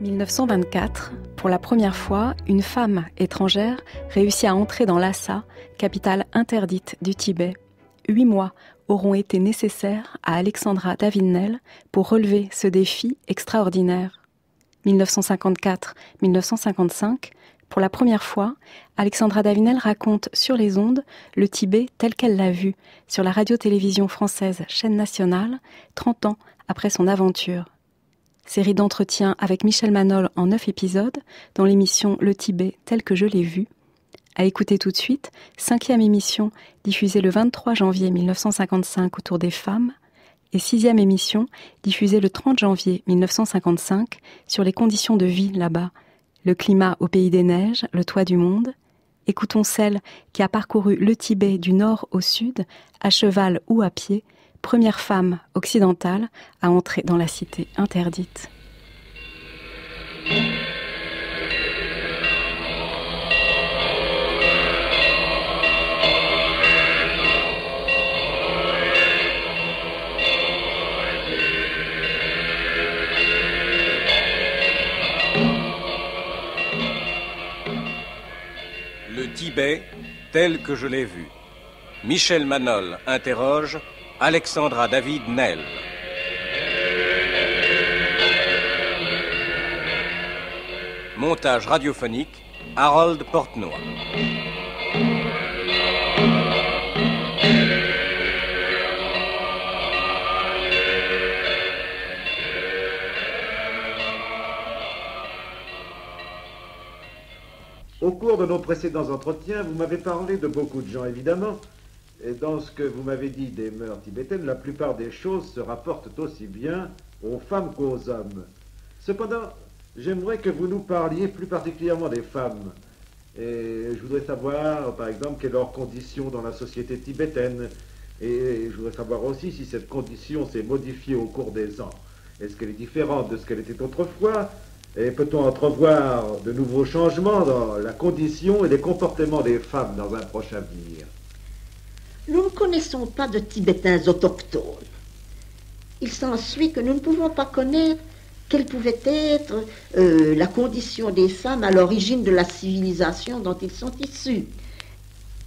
1924, pour la première fois, une femme étrangère réussit à entrer dans Lhasa, capitale interdite du Tibet. Huit mois auront été nécessaires à Alexandra Davinel pour relever ce défi extraordinaire. 1954-1955, pour la première fois, Alexandra Davinel raconte sur les ondes le Tibet tel qu'elle l'a vu sur la radio-télévision française chaîne nationale, 30 ans après son aventure série d'entretiens avec Michel Manol en neuf épisodes, dans l'émission Le Tibet tel que je l'ai vu. À écouter tout de suite, cinquième émission diffusée le 23 janvier 1955 autour des femmes, et sixième émission diffusée le 30 janvier 1955 sur les conditions de vie là-bas, le climat au pays des neiges, le toit du monde. Écoutons celle qui a parcouru le Tibet du nord au sud, à cheval ou à pied, première femme occidentale à entrer dans la cité interdite. Le Tibet tel que je l'ai vu. Michel Manol interroge Alexandra David Nel. Montage radiophonique, Harold Portenoy. Au cours de nos précédents entretiens, vous m'avez parlé de beaucoup de gens, évidemment. Et dans ce que vous m'avez dit des mœurs tibétaines, la plupart des choses se rapportent aussi bien aux femmes qu'aux hommes. Cependant, j'aimerais que vous nous parliez plus particulièrement des femmes. Et je voudrais savoir, par exemple, quelle est leur condition dans la société tibétaine. Et je voudrais savoir aussi si cette condition s'est modifiée au cours des ans. Est-ce qu'elle est différente de ce qu'elle était autrefois? Et peut-on entrevoir de nouveaux changements dans la condition et les comportements des femmes dans un proche avenir? Nous ne connaissons pas de Tibétains autochtones. Il s'ensuit que nous ne pouvons pas connaître quelle pouvait être euh, la condition des femmes à l'origine de la civilisation dont ils sont issus.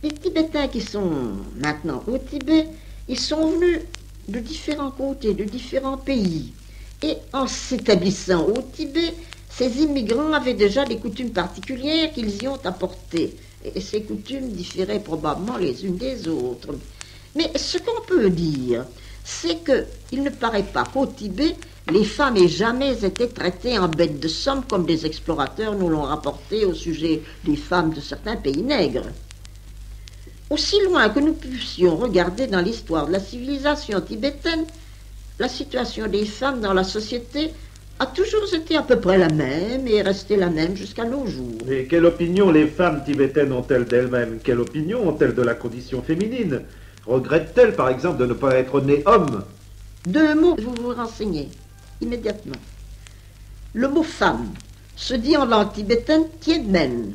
Les Tibétains qui sont maintenant au Tibet, ils sont venus de différents côtés, de différents pays. Et en s'établissant au Tibet, ces immigrants avaient déjà des coutumes particulières qu'ils y ont apportées. Et ces coutumes différaient probablement les unes des autres. Mais ce qu'on peut dire, c'est qu'il ne paraît pas qu'au Tibet, les femmes aient jamais été traitées en bêtes de somme comme des explorateurs nous l'ont rapporté au sujet des femmes de certains pays nègres. Aussi loin que nous puissions regarder dans l'histoire de la civilisation tibétaine, la situation des femmes dans la société a toujours été à peu près la même et est restée la même jusqu'à nos jours. Et quelle opinion les femmes tibétaines ont-elles d'elles-mêmes? Quelle opinion ont-elles de la condition féminine? Regrettent-elles, par exemple, de ne pas être nées hommes? Deux mots, vous vous renseignez immédiatement. Le mot femme se dit en langue tibétaine tiedmen.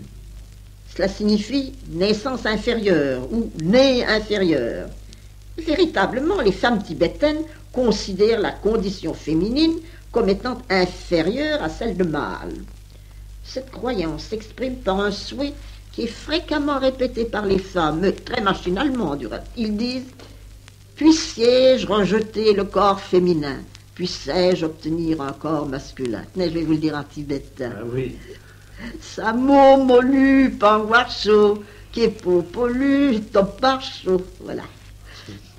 Cela signifie naissance inférieure ou nez inférieur. Véritablement, les femmes tibétaines considèrent la condition féminine comme étant inférieure à celle de mâle. Cette croyance s'exprime par un souhait qui est fréquemment répété par les femmes, très machinalement du reste. Ils disent Puissiez-je rejeter le corps féminin? Puissais-je obtenir un corps masculin? Mais je vais vous le dire en tibétain. Ah oui. Samo molu pangwacho, kepo polu topacho. Voilà.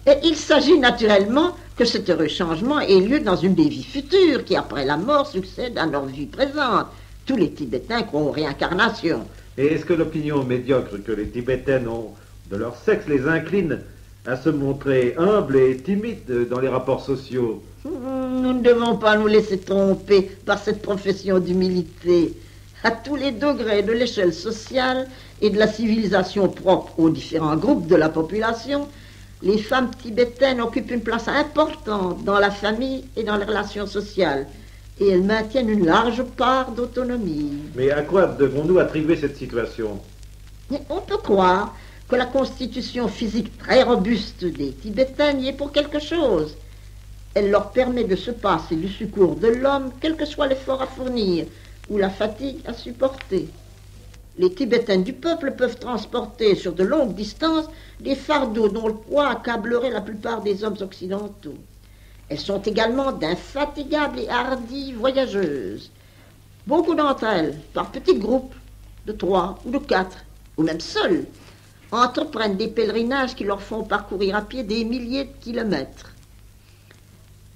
Et il s'agit naturellement que cet heureux changement ait lieu dans une des vies futures qui, après la mort, succède à leur vie présente. Tous les Tibétains croient aux réincarnations. Et est-ce que l'opinion médiocre que les Tibétaines ont de leur sexe les incline à se montrer humbles et timides dans les rapports sociaux Nous ne devons pas nous laisser tromper par cette profession d'humilité. À tous les degrés de l'échelle sociale et de la civilisation propre aux différents groupes de la population, les femmes tibétaines occupent une place importante dans la famille et dans les relations sociales. Et elles maintiennent une large part d'autonomie. Mais à quoi devons-nous attribuer cette situation? Mais on peut croire que la constitution physique très robuste des Tibétaines y est pour quelque chose. Elle leur permet de se passer du secours de l'homme, quel que soit l'effort à fournir, ou la fatigue à supporter. Les Tibétaines du peuple peuvent transporter sur de longues distances des fardeaux dont le poids accablerait la plupart des hommes occidentaux. Elles sont également d'infatigables et hardies voyageuses. Beaucoup d'entre elles, par petits groupes, de trois ou de quatre, ou même seules, entreprennent des pèlerinages qui leur font parcourir à pied des milliers de kilomètres.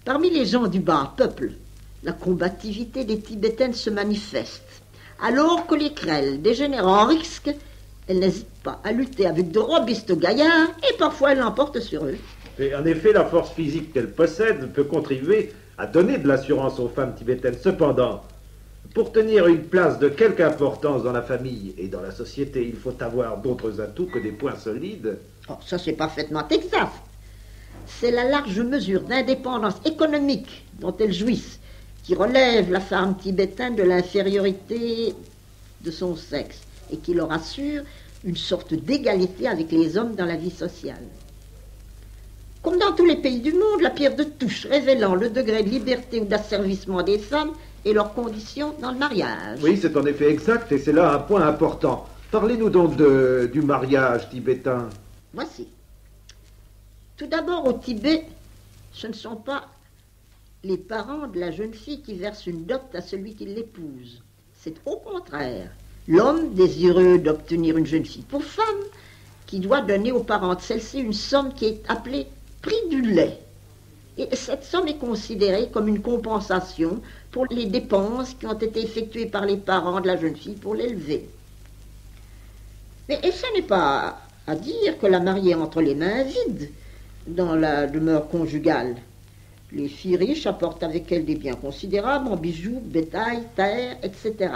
Parmi les gens du bas peuple, la combativité des Tibétaines se manifeste. Alors que les crêles dégénèrent en risque, elles n'hésitent pas à lutter avec de robustes gaillards et parfois elles l'emportent sur eux. Et en effet, la force physique qu'elles possèdent peut contribuer à donner de l'assurance aux femmes tibétaines. Cependant, pour tenir une place de quelque importance dans la famille et dans la société, il faut avoir d'autres atouts que des points solides. Oh, ça, c'est parfaitement exact. C'est la large mesure d'indépendance économique dont elles jouissent qui relève la femme tibétaine de l'infériorité de son sexe et qui leur assure une sorte d'égalité avec les hommes dans la vie sociale. Comme dans tous les pays du monde, la pierre de touche révélant le degré de liberté ou d'asservissement des femmes et leurs conditions dans le mariage. Oui, c'est en effet exact et c'est là un point important. Parlez-nous donc de, du mariage tibétain. Voici. Tout d'abord, au Tibet, ce ne sont pas les parents de la jeune fille qui versent une dot à celui qui l'épouse. C'est au contraire l'homme désireux d'obtenir une jeune fille pour femme qui doit donner aux parents de celle-ci une somme qui est appelée prix du lait. Et cette somme est considérée comme une compensation pour les dépenses qui ont été effectuées par les parents de la jeune fille pour l'élever. Mais et ce n'est pas à dire que la mariée entre les mains vides dans la demeure conjugale. Les filles riches apportent avec elles des biens considérables en bijoux, bétail, terre, etc.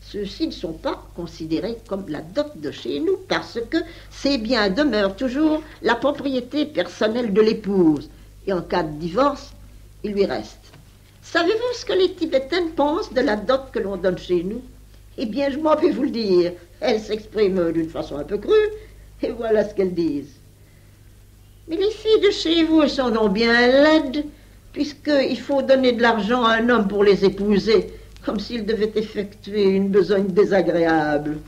Ceux-ci ne sont pas considérés comme la dot de chez nous parce que ces biens demeurent toujours la propriété personnelle de l'épouse et en cas de divorce, il lui reste. Savez-vous ce que les Tibétaines pensent de la dot que l'on donne chez nous? Eh bien, je m'en vais vous le dire. Elles s'expriment d'une façon un peu crue et voilà ce qu'elles disent. Mais les filles de chez vous sont donc bien laides, puisqu'il faut donner de l'argent à un homme pour les épouser, comme s'il devait effectuer une besogne désagréable.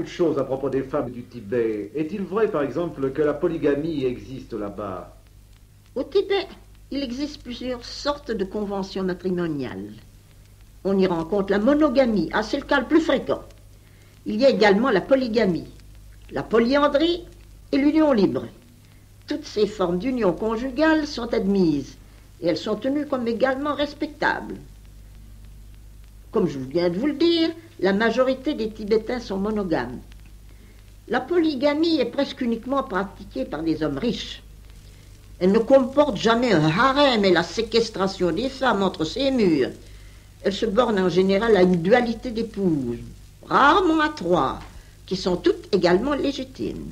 Beaucoup choses à propos des femmes du Tibet. Est-il vrai, par exemple, que la polygamie existe là-bas? Au Tibet, il existe plusieurs sortes de conventions matrimoniales. On y rencontre la monogamie, ah, c'est le cas le plus fréquent. Il y a également la polygamie, la polyandrie et l'union libre. Toutes ces formes d'union conjugale sont admises et elles sont tenues comme également respectables. Comme je viens de vous le dire, la majorité des Tibétains sont monogames. La polygamie est presque uniquement pratiquée par des hommes riches. Elle ne comporte jamais un harem et la séquestration des femmes entre ses murs. Elle se borne en général à une dualité d'épouses, rarement à trois, qui sont toutes également légitimes.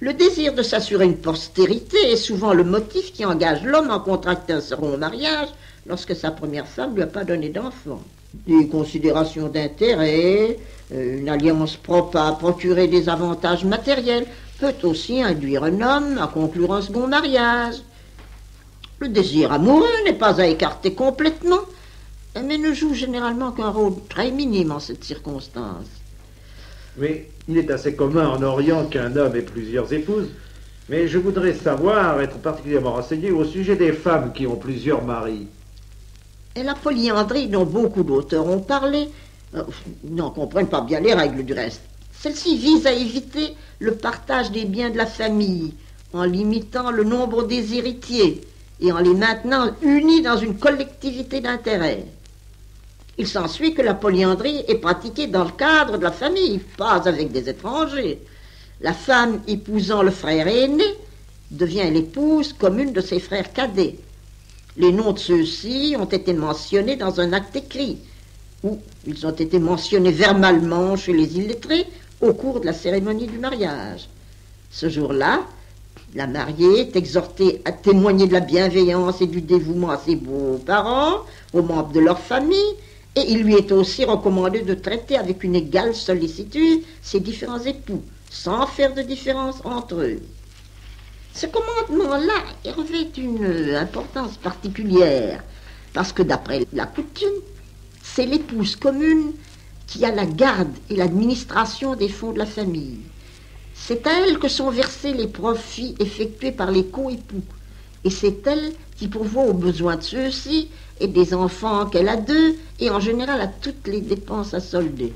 Le désir de s'assurer une postérité est souvent le motif qui engage l'homme à contracter un second mariage lorsque sa première femme ne lui a pas donné d'enfant des considérations d'intérêt, euh, une alliance propre à procurer des avantages matériels peut aussi induire un homme à conclure un second mariage. Le désir amoureux n'est pas à écarter complètement, mais ne joue généralement qu'un rôle très minime en cette circonstance. Mais il est assez commun en Orient qu'un homme ait plusieurs épouses. Mais je voudrais savoir, être particulièrement renseigné au sujet des femmes qui ont plusieurs maris. Et la polyandrie dont beaucoup d'auteurs ont parlé euh, n'en comprennent pas bien les règles du reste. Celle-ci vise à éviter le partage des biens de la famille en limitant le nombre des héritiers et en les maintenant unis dans une collectivité d'intérêts. Il s'ensuit que la polyandrie est pratiquée dans le cadre de la famille, pas avec des étrangers. La femme épousant le frère aîné devient l'épouse commune de ses frères cadets. Les noms de ceux-ci ont été mentionnés dans un acte écrit, ou ils ont été mentionnés verbalement chez les illettrés au cours de la cérémonie du mariage. Ce jour-là, la mariée est exhortée à témoigner de la bienveillance et du dévouement à ses beaux-parents, aux membres de leur famille, et il lui est aussi recommandé de traiter avec une égale sollicitude ses différents époux, sans faire de différence entre eux. Ce commandement-là revêt une importance particulière, parce que d'après la coutume, c'est l'épouse commune qui a la garde et l'administration des fonds de la famille. C'est à elle que sont versés les profits effectués par les co-époux, et c'est elle qui pourvoit aux besoins de ceux-ci et des enfants qu'elle a d'eux, et en général à toutes les dépenses à solder.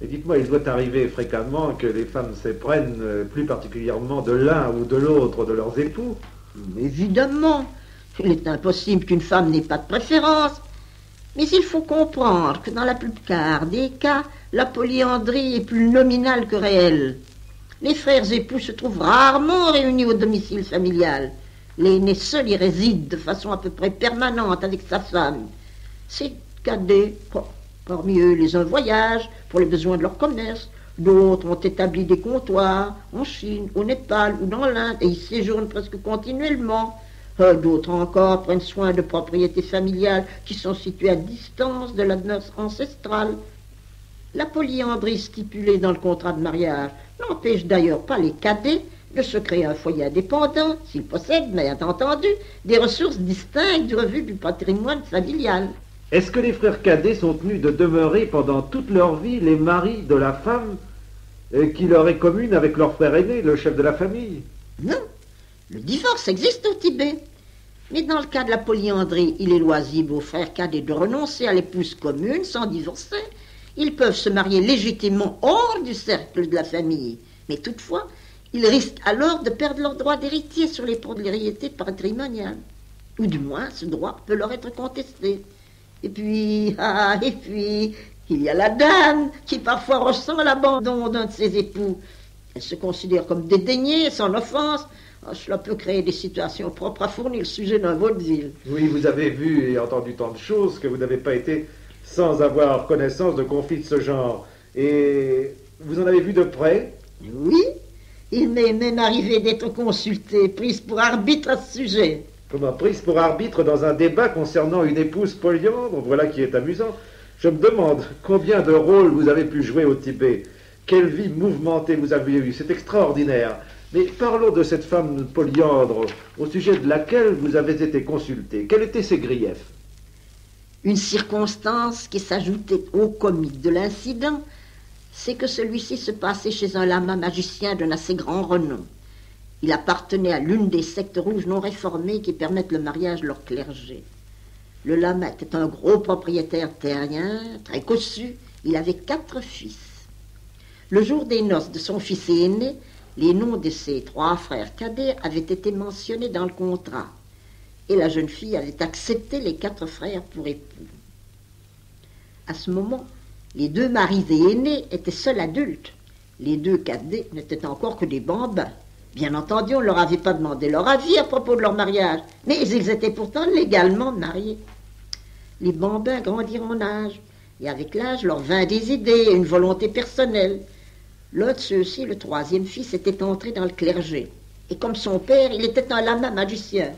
Et dites-moi, il doit arriver fréquemment que les femmes s'éprennent euh, plus particulièrement de l'un ou de l'autre de leurs époux Évidemment, il est impossible qu'une femme n'ait pas de préférence. Mais il faut comprendre que dans la plupart des cas, la polyandrie est plus nominale que réelle. Les frères époux se trouvent rarement réunis au domicile familial. L'aîné seul y réside de façon à peu près permanente avec sa femme. Ses cadets, parmi eux, les uns voyagent pour les besoins de leur commerce, d'autres ont établi des comptoirs en Chine, au Népal ou dans l'Inde et y séjournent presque continuellement. Euh, d'autres encore prennent soin de propriétés familiales qui sont situées à distance de la demeure ancestrale. La polyandrie stipulée dans le contrat de mariage n'empêche d'ailleurs pas les cadets de se créer un foyer indépendant, s'ils possèdent, bien entendu, des ressources distinctes du revue du patrimoine familial. Est-ce que les frères cadets sont tenus de demeurer pendant toute leur vie les maris de la femme euh, qui leur est commune avec leur frère aîné, le chef de la famille? Non. Le divorce existe au Tibet. Mais dans le cas de la polyandrie, il est loisible aux frères cadets de renoncer à l'épouse commune sans divorcer. Ils peuvent se marier légitimement hors du cercle de la famille. Mais toutefois, ils risquent alors de perdre leur droit d'héritier sur les propriétés patrimoniales. Ou du moins, ce droit peut leur être contesté. Et puis, ah, et puis, il y a la dame qui parfois ressent l'abandon d'un de ses époux. Elle se considère comme dédaignée, sans offense. Ah, cela peut créer des situations propres à fournir le sujet d'un vaudeville. Oui, vous avez vu et entendu tant de choses que vous n'avez pas été sans avoir connaissance de conflits de ce genre. Et vous en avez vu de près? Oui, il m'est même arrivé d'être consulté, prise pour arbitre à ce sujet. Comment prise pour arbitre dans un débat concernant une épouse polyandre Voilà qui est amusant. Je me demande combien de rôles vous avez pu jouer au Tibet. Quelle vie mouvementée vous avez eue. C'est extraordinaire. Mais parlons de cette femme polyandre, au sujet de laquelle vous avez été consulté. Quels étaient ses griefs? Une circonstance qui s'ajoutait au comique de l'incident c'est que celui-ci se passait chez un lama magicien d'un assez grand renom. Il appartenait à l'une des sectes rouges non réformées qui permettent le mariage de leur clergé. Le lama était un gros propriétaire terrien, très cossu. Il avait quatre fils. Le jour des noces de son fils aîné, les noms de ses trois frères cadets avaient été mentionnés dans le contrat, et la jeune fille avait accepté les quatre frères pour époux. À ce moment, les deux maris et aînés étaient seuls adultes. Les deux cadets n'étaient encore que des bambins. Bien entendu, on ne leur avait pas demandé leur avis à propos de leur mariage, mais ils étaient pourtant légalement mariés. Les bambins grandirent en âge, et avec l'âge leur vint des idées et une volonté personnelle. L'un de ceux-ci, le troisième fils, était entré dans le clergé, et comme son père, il était un lama magicien.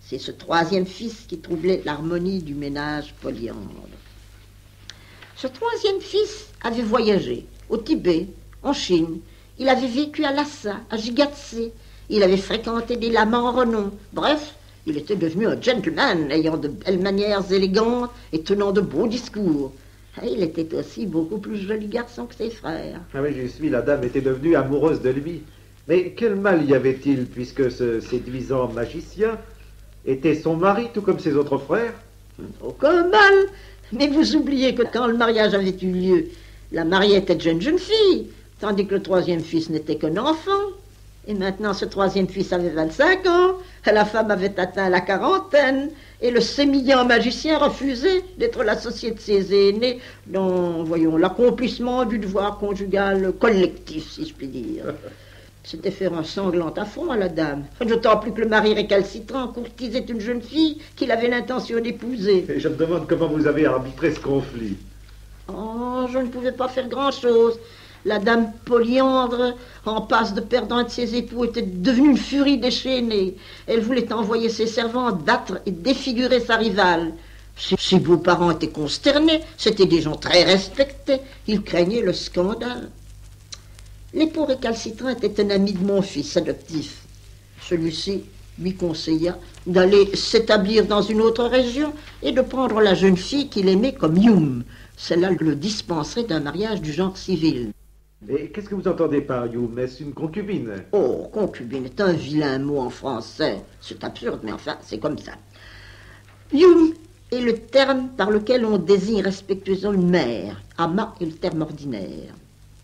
C'est ce troisième fils qui troublait l'harmonie du ménage polyandre. Ce troisième fils avait voyagé au Tibet, en Chine. Il avait vécu à Lhasa, à Jigatse. Il avait fréquenté des lamas en renom. Bref, il était devenu un gentleman, ayant de belles manières élégantes et tenant de beaux discours. Et il était aussi beaucoup plus joli garçon que ses frères. Ah oui, je suis, la dame était devenue amoureuse de lui. Mais quel mal y avait-il, puisque ce séduisant magicien était son mari, tout comme ses autres frères? Aucun mal mais vous oubliez que quand le mariage avait eu lieu, la mariée était jeune jeune fille, tandis que le troisième fils n'était qu'un enfant. Et maintenant, ce troisième fils avait 25 ans, la femme avait atteint la quarantaine, et le sémillant magicien refusait d'être l'associé de ses aînés dans, voyons, l'accomplissement du devoir conjugal collectif, si je puis dire. C'était faire un sanglant affront à la dame. D'autant plus que le mari récalcitrant courtisait une jeune fille qu'il avait l'intention d'épouser. Et je me demande comment vous avez arbitré ce conflit. Oh, je ne pouvais pas faire grand-chose. La dame Polyandre, en passe de perdre un de ses époux, était devenue une furie déchaînée. Elle voulait envoyer ses servants battre et défigurer sa rivale. Ses, beaux-parents étaient consternés, c'étaient des gens très respectés, ils craignaient le scandale. L'époux récalcitrant était un ami de mon fils adoptif. Celui-ci lui conseilla d'aller s'établir dans une autre région et de prendre la jeune fille qu'il aimait comme Youm. Cela le dispenserait d'un mariage du genre civil. Mais qu'est-ce que vous entendez par Youm Est-ce une concubine? Oh, concubine est un vilain mot en français. C'est absurde, mais enfin, c'est comme ça. Youm est le terme par lequel on désigne respectueusement une mère. Ama est le terme ordinaire.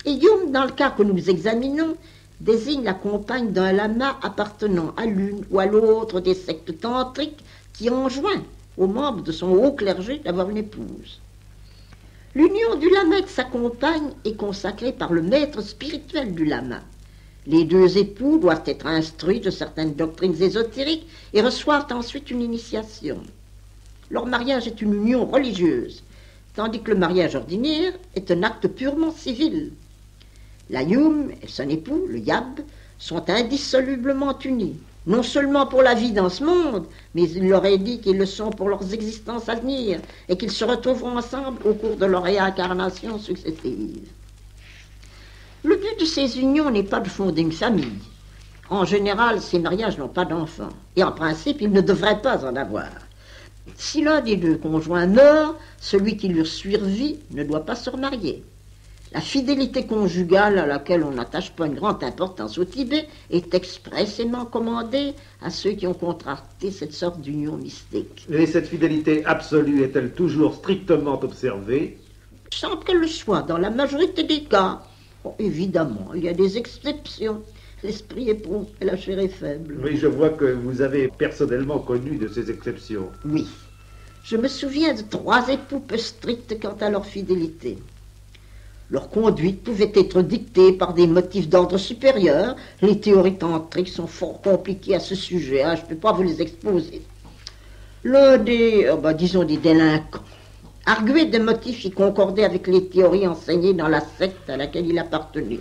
Et Youm, dans le cas que nous examinons, désigne la compagne d'un lama appartenant à l'une ou à l'autre des sectes tantriques qui enjoint aux membres de son haut clergé d'avoir une épouse. L'union du lama avec sa compagne est consacrée par le maître spirituel du lama. Les deux époux doivent être instruits de certaines doctrines ésotériques et reçoivent ensuite une initiation. Leur mariage est une union religieuse, tandis que le mariage ordinaire est un acte purement civil. La Yum et son époux, le Yab, sont indissolublement unis non seulement pour la vie dans ce monde, mais il leur est dit qu'ils le sont pour leurs existences à venir et qu'ils se retrouveront ensemble au cours de leur réincarnation successive. Le but de ces unions n'est pas de fonder une famille. En général, ces mariages n'ont pas d'enfants, et en principe, ils ne devraient pas en avoir. Si l'un des deux conjoints meurt, celui qui lui survit ne doit pas se remarier. La fidélité conjugale à laquelle on n'attache pas une grande importance au Tibet est expressément commandée à ceux qui ont contracté cette sorte d'union mystique. Et cette fidélité absolue est-elle toujours strictement observée? Sans qu'elle le soit, dans la majorité des cas. évidemment, il y a des exceptions. L'esprit est bon et la chair est faible. Oui, je vois que vous avez personnellement connu de ces exceptions. Oui. Je me souviens de trois époux peu stricts quant à leur fidélité. Leur conduite pouvait être dictée par des motifs d'ordre supérieur. Les théories tantriques sont fort compliquées à ce sujet, hein, je ne peux pas vous les exposer. L'un des, oh, bah, disons, des délinquants arguait des motifs qui concordaient avec les théories enseignées dans la secte à laquelle il appartenait.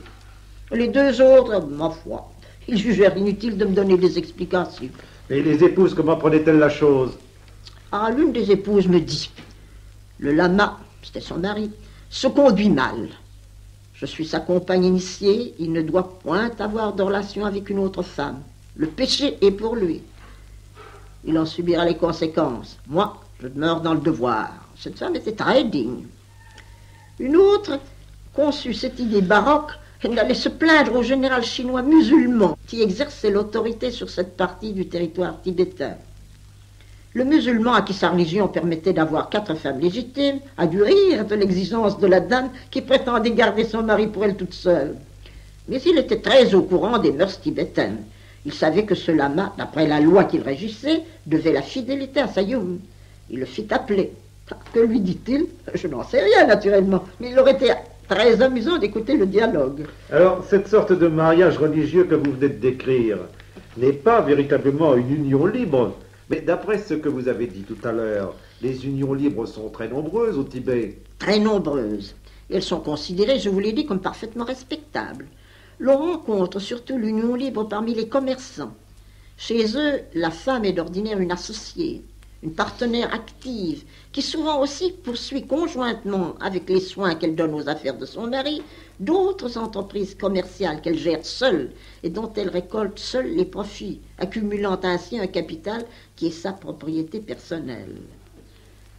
Les deux autres, ma foi, ils jugèrent inutile de me donner des explications. Et les épouses, comment prenaient-elles la chose? Ah, l'une des épouses me dit Le lama, c'était son mari, se conduit mal. Je suis sa compagne initiée, il ne doit point avoir de relation avec une autre femme. Le péché est pour lui. Il en subira les conséquences. Moi, je demeure dans le devoir. Cette femme était très digne. Une autre conçut cette idée baroque elle allait se plaindre au général chinois musulman qui exerçait l'autorité sur cette partie du territoire tibétain. Le musulman à qui sa religion permettait d'avoir quatre femmes légitimes a dû rire de l'exigence de la dame qui prétendait garder son mari pour elle toute seule. Mais il était très au courant des mœurs tibétaines. Il savait que ce lama, d'après la loi qu'il régissait, devait la fidélité à Sayoum. Il le fit appeler. Que lui dit-il? Je n'en sais rien, naturellement, mais il aurait été très amusant d'écouter le dialogue. Alors, cette sorte de mariage religieux que vous venez de décrire n'est pas véritablement une union libre, mais d'après ce que vous avez dit tout à l'heure, les unions libres sont très nombreuses au Tibet. Très nombreuses. Elles sont considérées, je vous l'ai dit, comme parfaitement respectables. L'on rencontre surtout l'union libre parmi les commerçants. Chez eux, la femme est d'ordinaire une associée, une partenaire active, qui souvent aussi poursuit conjointement avec les soins qu'elle donne aux affaires de son mari d'autres entreprises commerciales qu'elle gère seule et dont elle récolte seule les profits, accumulant ainsi un capital qui est sa propriété personnelle.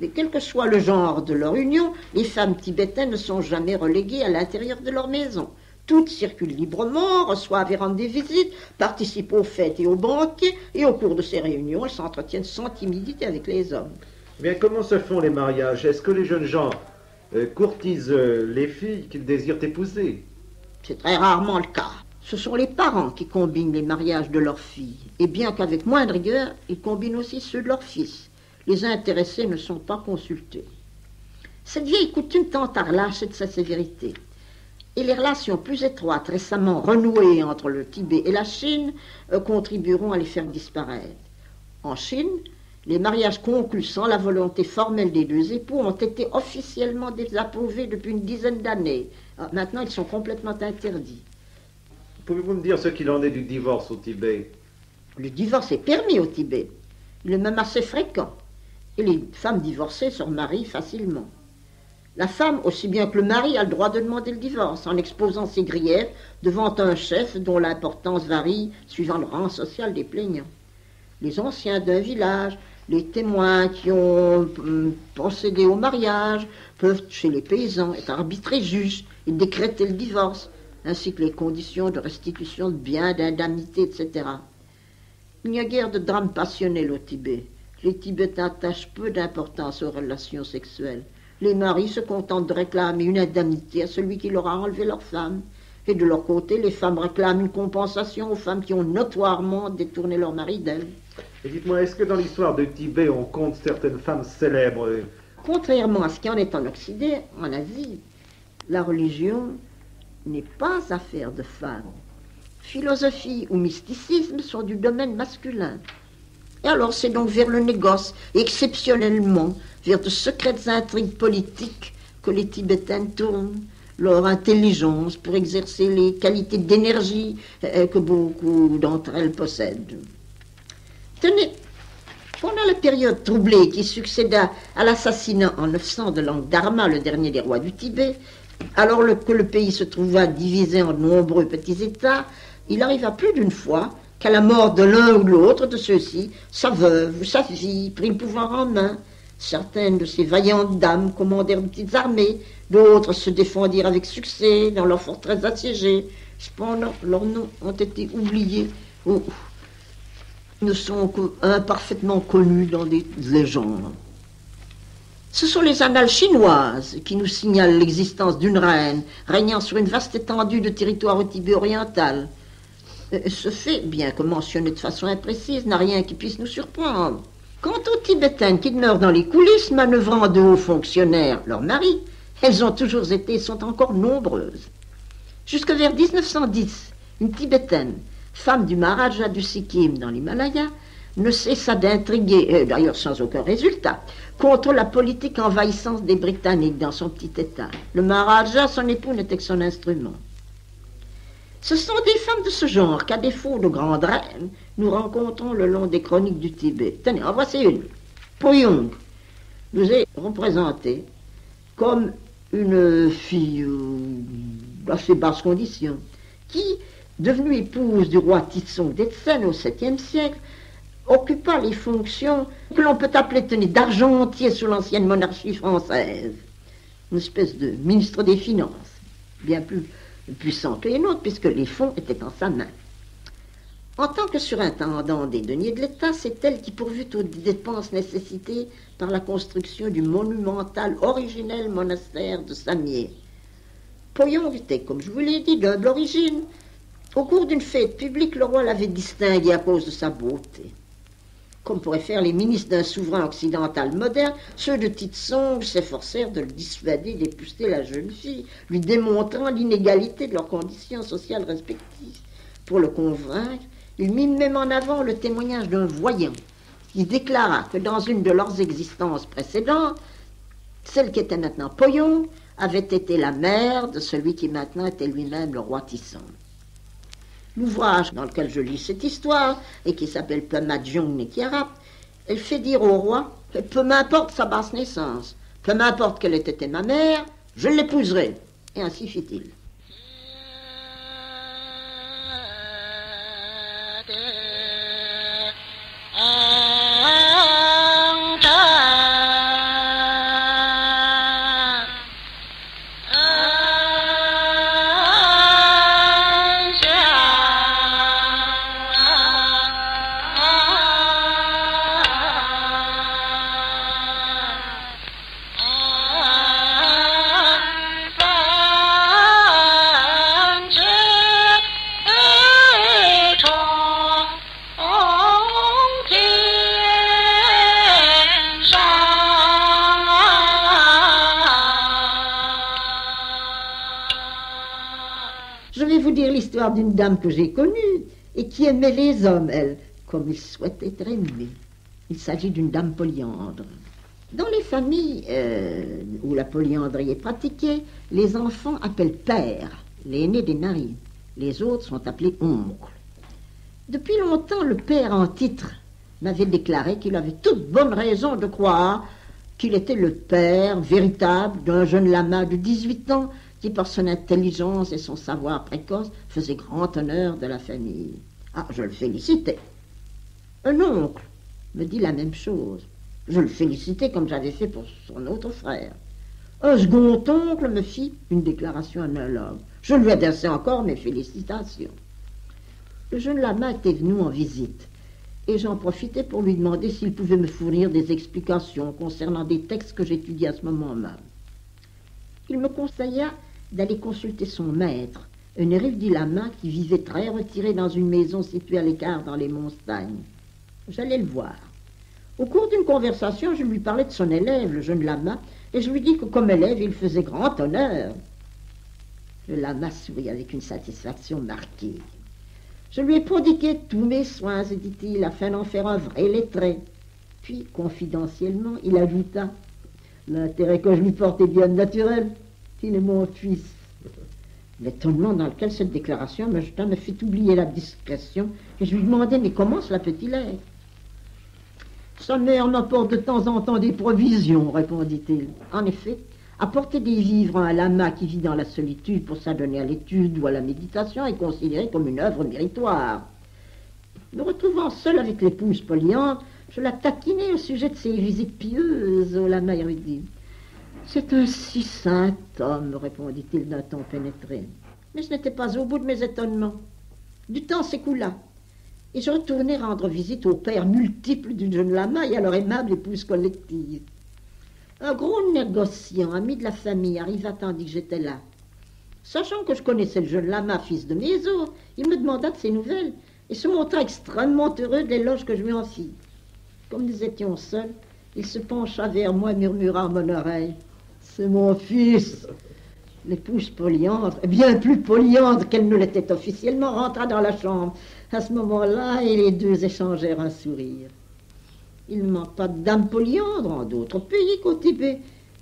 Mais quel que soit le genre de leur union, les femmes tibétaines ne sont jamais reléguées à l'intérieur de leur maison. Toutes circulent librement, reçoivent et rendent des visites, participent aux fêtes et aux banquets, et au cours de ces réunions, elles s'entretiennent sans timidité avec les hommes. Mais comment se font les mariages? Est-ce que les jeunes gens euh, courtisent euh, les filles qu'ils désirent épouser? C'est très rarement le cas. Ce sont les parents qui combinent les mariages de leurs filles, et bien qu'avec moins de rigueur, ils combinent aussi ceux de leurs fils. Les intéressés ne sont pas consultés. Cette vieille coutume tend à relâcher de sa sévérité. Et les relations plus étroites récemment renouées entre le Tibet et la Chine euh, contribueront à les faire disparaître. En Chine, les mariages conclus sans la volonté formelle des deux époux ont été officiellement désapprouvés depuis une dizaine d'années. Ah, maintenant, ils sont complètement interdits. Pouvez-vous me dire ce qu'il en est du divorce au Tibet? Le divorce est permis au Tibet. Il est même assez fréquent. Et les femmes divorcées se remarient facilement. La femme, aussi bien que le mari, a le droit de demander le divorce en exposant ses griefs devant un chef dont l'importance varie suivant le rang social des plaignants. Les anciens d'un village, les témoins qui ont hum, procédé au mariage peuvent, chez les paysans, être arbitrés juges et décréter le divorce, ainsi que les conditions de restitution de biens, d'indemnités, etc. Il n'y a guère de drame passionnel au Tibet. Les Tibétains attachent peu d'importance aux relations sexuelles. Les maris se contentent de réclamer une indemnité à celui qui leur a enlevé leur femme. Et de leur côté, les femmes réclament une compensation aux femmes qui ont notoirement détourné leur mari d'elles. Et dites-moi, est-ce que dans l'histoire de Tibet, on compte certaines femmes célèbres? Contrairement à ce qui en est en Occident, en Asie, la religion n'est pas affaire de femmes. Philosophie ou mysticisme sont du domaine masculin. Et alors c'est donc vers le négoce, exceptionnellement, vers de secrètes intrigues politiques que les Tibétains tournent leur intelligence pour exercer les qualités d'énergie euh, que beaucoup d'entre elles possèdent. Tenez, pendant la période troublée qui succéda à l'assassinat en 900 de Dharma, le dernier des rois du Tibet, alors que le pays se trouva divisé en nombreux petits États, il arriva plus d'une fois qu'à la mort de l'un ou l'autre de ceux-ci, sa veuve ou sa fille prit le pouvoir en main. Certaines de ces vaillantes dames commandèrent de petites armées, d'autres se défendirent avec succès dans leurs forteresses assiégées. Cependant, leurs noms ont été oubliés ou ne sont imparfaitement connus dans des légendes. Ce sont les annales chinoises qui nous signalent l'existence d'une reine régnant sur une vaste étendue de territoire au Tibet oriental. Euh, ce fait, bien que mentionné de façon imprécise, n'a rien qui puisse nous surprendre. Quant aux Tibétaines qui demeurent dans les coulisses, manœuvrant de hauts fonctionnaires, leurs maris, elles ont toujours été et sont encore nombreuses. Jusque vers 1910, une Tibétaine, femme du Maharaja du Sikkim dans l'Himalaya, ne cessa d'intriguer, d'ailleurs sans aucun résultat, contre la politique envahissante des Britanniques dans son petit État. Le Maharaja, son époux, n'était que son instrument. Ce sont des femmes de ce genre qu'à défaut de grandes reines, nous rencontrons le long des chroniques du Tibet. Tenez, en voici une. Poyong nous est représentée comme une fille d'assez basse condition, qui, devenue épouse du roi Titsong d'Etsen au 7e siècle, occupa les fonctions que l'on peut appeler tenez, d'argentier sous l'ancienne monarchie française. Une espèce de ministre des Finances, bien plus puissant que les nôtres, puisque les fonds étaient en sa main. En tant que surintendant des deniers de l'État, c'est elle qui pourvut aux dépenses nécessitées par la construction du monumental originel monastère de Samier. Poyon était, comme je vous l'ai dit, d'humble origine. Au cours d'une fête publique, le roi l'avait distingué à cause de sa beauté. Comme pourraient faire les ministres d'un souverain occidental moderne, ceux de Titsong s'efforcèrent de le dissuader d'épouster la jeune fille, lui démontrant l'inégalité de leurs conditions sociales respectives. Pour le convaincre, il mit même en avant le témoignage d'un voyant qui déclara que dans une de leurs existences précédentes, celle qui était maintenant Poyon avait été la mère de celui qui maintenant était lui-même le roi Tisson. L'ouvrage dans lequel je lis cette histoire, et qui s'appelle Pemadjong Nekiarap, elle fait dire au roi peu m'importe sa basse naissance, peu m'importe qu'elle ait été ma mère, je l'épouserai. Et ainsi fit-il. D'une dame que j'ai connue et qui aimait les hommes, elle, comme ils souhaitent être aimés. Il s'agit d'une dame polyandre. Dans les familles euh, où la polyandrie est pratiquée, les enfants appellent père l'aîné des narines. Les autres sont appelés oncles. Depuis longtemps, le père en titre m'avait déclaré qu'il avait toute bonne raison de croire qu'il était le père véritable d'un jeune lama de 18 ans qui, par son intelligence et son savoir précoce, faisait grand honneur de la famille. Ah, je le félicitais. Un oncle me dit la même chose. Je le félicitais comme j'avais fait pour son autre frère. Un second oncle me fit une déclaration analogue. Je lui adressai encore mes félicitations. Le jeune lama était venu en visite et j'en profitais pour lui demander s'il pouvait me fournir des explications concernant des textes que j'étudiais à ce moment même. Il me conseilla d'aller consulter son maître, un érudit lama qui vivait très retiré dans une maison située à l'écart dans les montagnes. J'allais le voir. Au cours d'une conversation, je lui parlais de son élève, le jeune lama, et je lui dis que comme élève, il faisait grand honneur. Le lama sourit avec une satisfaction marquée. Je lui ai prodigué tous mes soins, se dit-il, afin d'en faire un vrai lettré. Puis, confidentiellement, il ajouta L'intérêt que je lui porte est bien naturel. Il est mon fils. L'étonnement dans lequel cette déclaration me jeta me fit oublier la discrétion et je lui demandai Mais comment cela peut-il être? Sa mère m'apporte de temps en temps des provisions, répondit-il. En effet, Apporter des vivres à lama qui vit dans la solitude pour s'adonner à l'étude ou à la méditation est considéré comme une œuvre méritoire. Me retrouvant seul avec l'épouse Polyandre, je la taquinai au sujet de ses visites pieuses au lama érudit. C'est un si saint homme, répondit-il d'un ton pénétré. Mais ce n'était pas au bout de mes étonnements. Du temps s'écoula, et je retournai rendre visite aux pères multiples du jeune lama et à leur aimable épouse collective. Un gros négociant, ami de la famille, arriva tandis que j'étais là. Sachant que je connaissais le jeune lama, fils de Méso, il me demanda de ses nouvelles et se montra extrêmement heureux de l'éloge que je lui en fis. Comme nous étions seuls, il se pencha vers moi et murmura à mon oreille C'est mon fils L'épouse Polyandre, bien plus Polyandre qu'elle ne l'était officiellement, rentra dans la chambre. À ce moment-là, et les deux échangèrent un sourire. Il ne manque pas de dames polyandres en d'autres pays qu'au Tibet.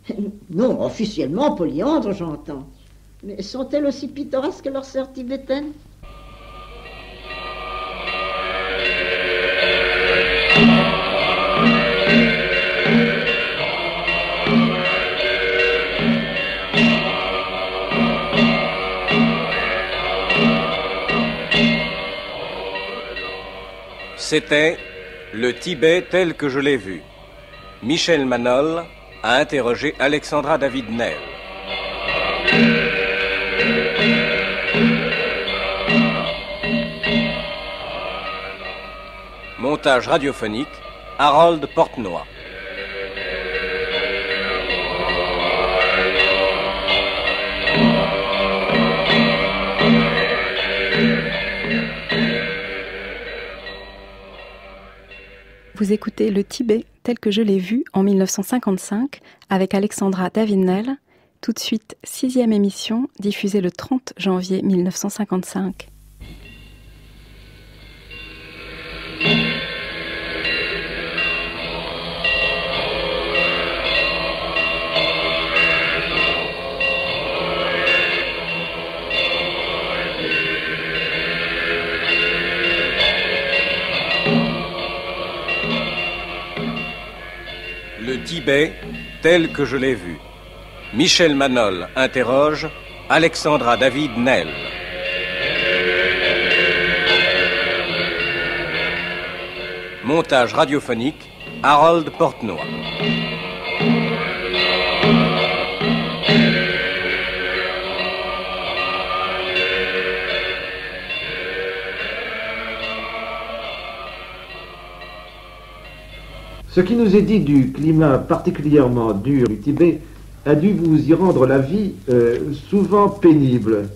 Non, officiellement polyandres, j'entends. Mais sont-elles aussi pittoresques que leurs sœurs tibétaines C'était le Tibet tel que je l'ai vu. Michel Manol a interrogé Alexandra David Nel. Montage radiophonique, Harold Portenoy. Vous écoutez Le Tibet tel que je l'ai vu en 1955 avec Alexandra Davinel. Tout de suite, sixième émission, diffusée le 30 janvier 1955. Tibet tel que je l'ai vu. Michel Manol interroge Alexandra David Nel. Montage radiophonique Harold Portenoy. Ce qui nous est dit du climat particulièrement dur du Tibet a dû vous y rendre la vie euh, souvent pénible.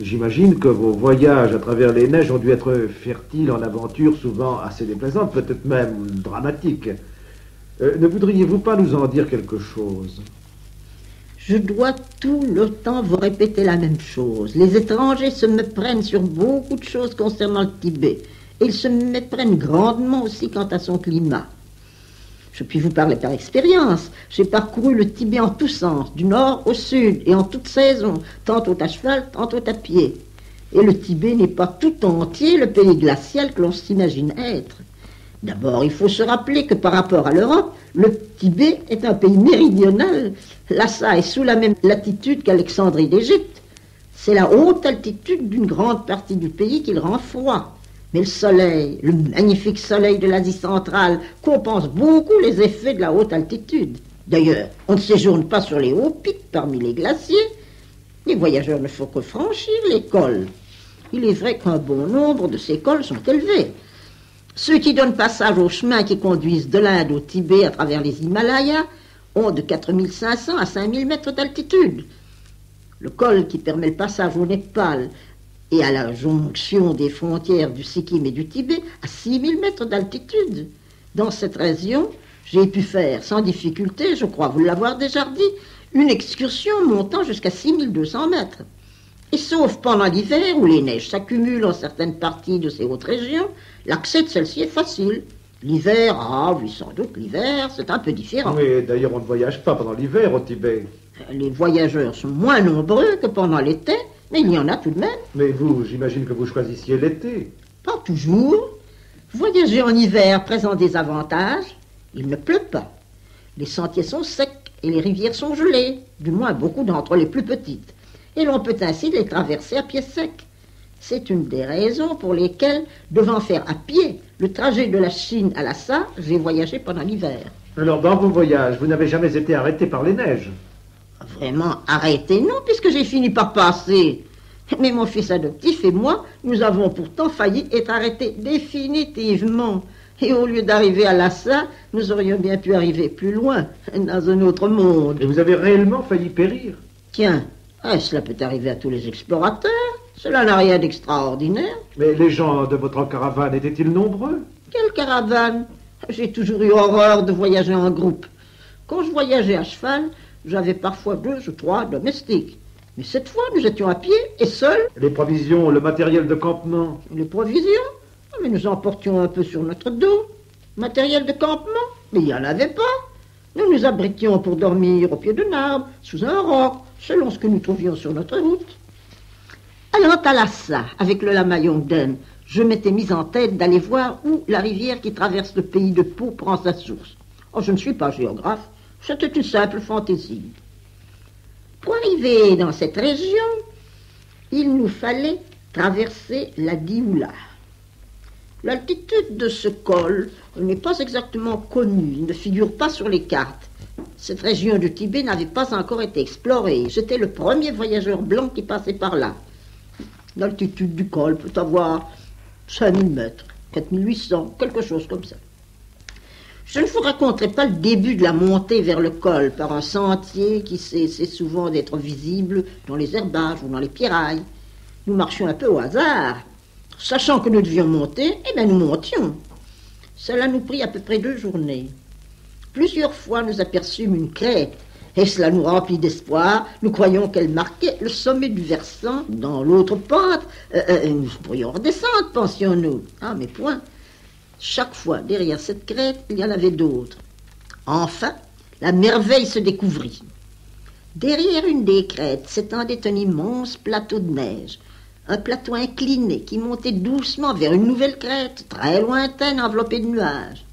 J'imagine que vos voyages à travers les neiges ont dû être fertiles en aventures souvent assez déplaisantes, peut-être même dramatiques. Euh, ne voudriez-vous pas nous en dire quelque chose? Je dois tout le temps vous répéter la même chose. Les étrangers se méprennent sur beaucoup de choses concernant le Tibet. Et ils se méprennent grandement aussi quant à son climat. Je puis vous parler par expérience. J'ai parcouru le Tibet en tous sens, du nord au sud et en toutes saisons, tantôt à cheval, tantôt à pied. Et le Tibet n'est pas tout entier le pays glacial que l'on s'imagine être. D'abord, il faut se rappeler que par rapport à l'Europe, le Tibet est un pays méridional. Lhasa est sous la même latitude qu'Alexandrie d'Égypte. C'est la haute altitude d'une grande partie du pays qui le rend froid. Mais le soleil, le magnifique soleil de l'Asie centrale, compense beaucoup les effets de la haute altitude. D'ailleurs, on ne séjourne pas sur les hauts pics parmi les glaciers. Les voyageurs ne font que franchir les cols. Il est vrai qu'un bon nombre de ces cols sont élevés. Ceux qui donnent passage aux chemins qui conduisent de l'Inde au Tibet à travers les Himalayas ont de 4500 à 5000 mètres d'altitude. Le col qui permet le passage au Népal et à la jonction des frontières du Sikkim et du Tibet à 6000 mètres d'altitude. Dans cette région, j'ai pu faire sans difficulté, je crois vous l'avoir déjà dit, une excursion montant jusqu'à 6200 mètres. Et sauf pendant l'hiver où les neiges s'accumulent en certaines parties de ces hautes régions, l'accès de celle-ci est facile. L'hiver, ah oui, sans doute, l'hiver, c'est un peu différent. Oui, d'ailleurs, on ne voyage pas pendant l'hiver au Tibet. Les voyageurs sont moins nombreux que pendant l'été, mais il y en a tout de même. Mais vous, j'imagine que vous choisissiez l'été. Pas toujours. Voyager en hiver présente des avantages. Il ne pleut pas. Les sentiers sont secs et les rivières sont gelées, du moins beaucoup d'entre les plus petites. Et l'on peut ainsi les traverser à pied sec. C'est une des raisons pour lesquelles, devant faire à pied le trajet de la Chine à Lhasa, j'ai voyagé pendant l'hiver. Alors, dans vos voyages, vous n'avez jamais été arrêté par les neiges Vraiment arrêté, non, puisque j'ai fini par passer. Mais mon fils adoptif et moi, nous avons pourtant failli être arrêtés définitivement. Et au lieu d'arriver à Lhasa, nous aurions bien pu arriver plus loin, dans un autre monde. Et vous avez réellement failli périr Tiens, ah, cela peut arriver à tous les explorateurs. Cela n'a rien d'extraordinaire. Mais les gens de votre caravane étaient-ils nombreux? Quelle caravane? J'ai toujours eu horreur de voyager en groupe. Quand je voyageais à cheval, j'avais parfois deux ou trois domestiques. Mais cette fois, nous étions à pied et seuls. Les provisions, le matériel de campement Les provisions ah, Mais nous emportions un peu sur notre dos. Matériel de campement Mais il n'y en avait pas. Nous nous abritions pour dormir au pied d'un arbre, sous un roc, selon ce que nous trouvions sur notre route. Allant à Lhasa, avec le lama Yongden, je m'étais mis en tête d'aller voir où la rivière qui traverse le pays de Pau prend sa source. Oh, je ne suis pas géographe, c'était une simple fantaisie. Pour arriver dans cette région, il nous fallait traverser la Dioula. L'altitude de ce col n'est pas exactement connue, ne figure pas sur les cartes. Cette région du Tibet n'avait pas encore été explorée. J'étais le premier voyageur blanc qui passait par là. L'altitude du col peut avoir 5000 mètres, 4800, quelque chose comme ça. Je ne vous raconterai pas le début de la montée vers le col par un sentier qui cessait souvent d'être visible dans les herbages ou dans les pierrailles. Nous marchions un peu au hasard. Sachant que nous devions monter, eh bien nous montions. Cela nous prit à peu près deux journées. Plusieurs fois nous aperçûmes une crête, et cela nous remplit d'espoir. Nous croyons qu'elle marquait le sommet du versant. Dans l'autre pente, euh, euh, nous pourrions redescendre, pensions-nous. Ah, mais point. Chaque fois, derrière cette crête, il y en avait d'autres. Enfin, la merveille se découvrit. Derrière une des crêtes s'étendait un immense plateau de neige, un plateau incliné qui montait doucement vers une nouvelle crête, très lointaine, enveloppée de nuages.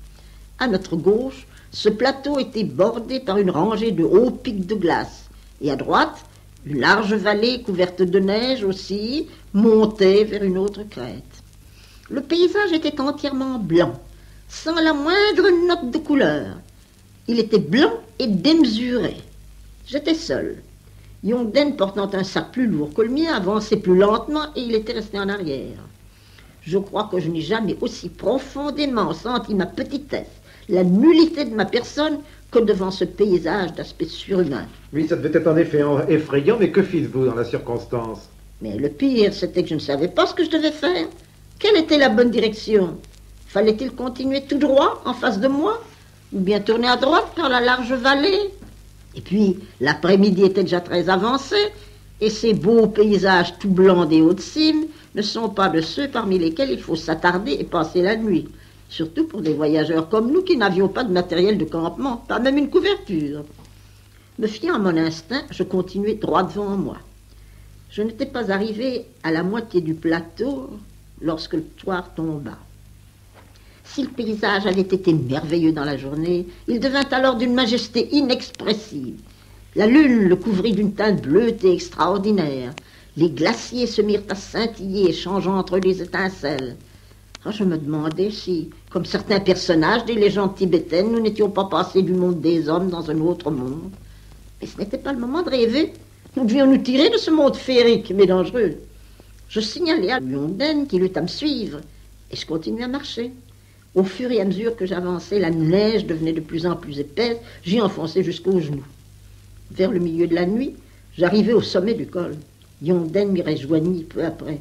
À notre gauche, ce plateau était bordé par une rangée de hauts pics de glace, et à droite, une large vallée couverte de neige aussi montait vers une autre crête. Le paysage était entièrement blanc, sans la moindre note de couleur. Il était blanc et démesuré. J'étais seul. Yongden, portant un sac plus lourd que le mien, avançait plus lentement et il était resté en arrière. Je crois que je n'ai jamais aussi profondément senti ma petitesse, la nullité de ma personne, que devant ce paysage d'aspect surhumain. Oui, ça devait être en effet effrayant, mais que fîtes-vous dans la circonstance? Mais le pire, c'était que je ne savais pas ce que je devais faire. Quelle était la bonne direction? Fallait-il continuer tout droit en face de moi? Ou bien tourner à droite par la large vallée? Et puis, l'après-midi était déjà très avancé, et ces beaux paysages tout blancs des hautes cimes ne sont pas de ceux parmi lesquels il faut s'attarder et passer la nuit. Surtout pour des voyageurs comme nous qui n'avions pas de matériel de campement, pas même une couverture. Me fiant à mon instinct, je continuais droit devant moi. Je n'étais pas arrivé à la moitié du plateau lorsque le soir tomba. Si le paysage avait été merveilleux dans la journée, il devint alors d'une majesté inexpressive. La lune le couvrit d'une teinte bleutée extraordinaire. Les glaciers se mirent à scintiller, changeant entre les étincelles. Ah, je me demandais si, comme certains personnages des légendes tibétaines, nous n'étions pas passés du monde des hommes dans un autre monde. Mais ce n'était pas le moment de rêver. Nous devions nous tirer de ce monde féerique mais dangereux. Je signalai à Yonden qu'il eut à me suivre, et je continuai à marcher. Au fur et à mesure que j'avançais, la neige devenait de plus en plus épaisse, j'y enfonçais jusqu'aux genoux. Vers le milieu de la nuit, j'arrivai au sommet du col. Yonden m'y rejoignit peu après.